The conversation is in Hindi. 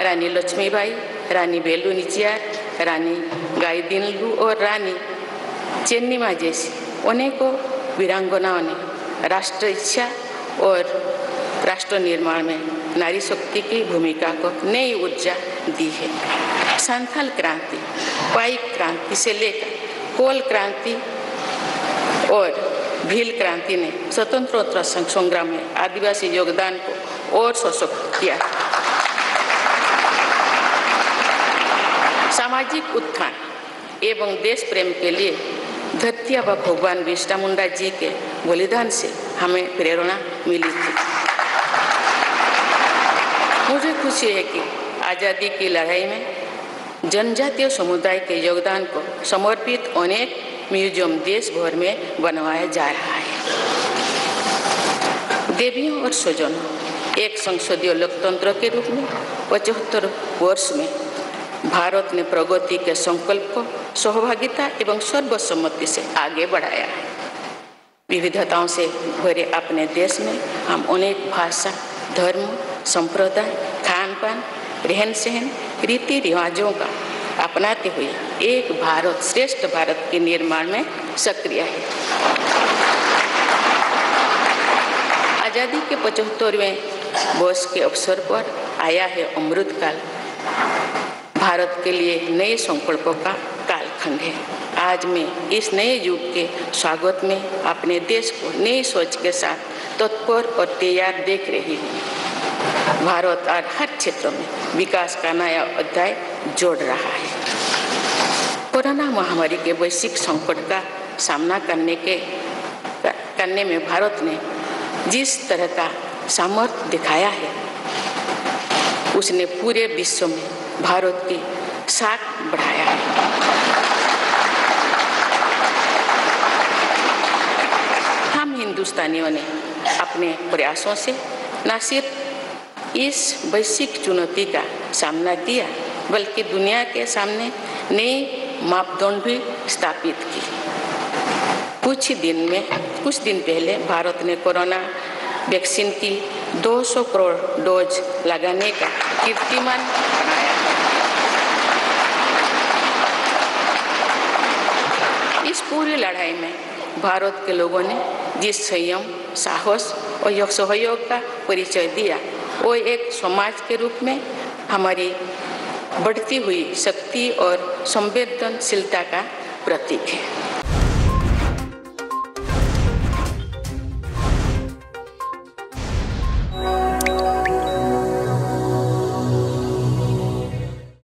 रानी लक्ष्मीबाई, रानी बेलू निचियार रानी गाईदिनलू और रानी चेन्नीमा जैसी अनेकों वीरांगनाओं ने राष्ट्र इच्छा और राष्ट्र निर्माण में नारी शक्ति की भूमिका को नई ऊर्जा दी है। संथाल क्रांति, पाइक क्रांति से लेकर कोल क्रांति और भील क्रांति ने स्वतंत्रता संग्राम में आदिवासी योगदान को और सशक्त किया। सामाजिक उत्थान एवं देश प्रेम के लिए धरती व भगवान बिरसा मुंडा जी के बलिदान से हमें प्रेरणा मिली थी। मुझे खुशी है कि आज़ादी की लड़ाई में जनजातीय समुदाय के योगदान को समर्पित अनेक म्यूज़ियम देश भर में बनवाया जा रहा है। देवियों और स्वजनों, एक संसदीय लोकतंत्र के रूप में, पचहत्तर वर्ष में भारत ने प्रगति के संकल्प को सहभागिता एवं सर्वसम्मति से आगे बढ़ाया है। विविधताओं से भरे अपने देश में हम अनेक भाषा, धर्म, संप्रदाय खान पान रहन सहन रीति रिवाजों का अपनाते हुए एक भारत श्रेष्ठ भारत के निर्माण में सक्रिय है। आज़ादी के पचहत्तरवें वर्ष के अवसर पर आया है अमृत काल भारत के लिए नए संकल्पों का कालखंड है। आज मैं इस नए युग के स्वागत में अपने देश को नई सोच के साथ तत्पर और तैयार देख रही हूँ। भारत आज हर क्षेत्र में विकास का नया अध्याय जोड़ रहा है। कोरोना महामारी के वैश्विक संकट का सामना करने के, करने में भारत ने जिस तरह का सामर्थ्य दिखाया है उसने पूरे विश्व में भारत की साख बढ़ाया है। हम हिंदुस्तानियों ने अपने प्रयासों से न सिर्फ़ इस वैश्विक चुनौती का सामना किया, बल्कि दुनिया के सामने नए मापदंड भी स्थापित की कुछ दिन में, कुछ दिन पहले भारत ने कोरोना वैक्सीन की 200 करोड़ डोज लगाने का कीर्तिमान बनाया। इस पूरी लड़ाई में भारत के लोगों ने जिस संयम, साहस और सहयोग का परिचय दिया, वो एक समाज के रूप में हमारी बढ़ती हुई शक्ति और संवेदनशीलता का प्रतीक है।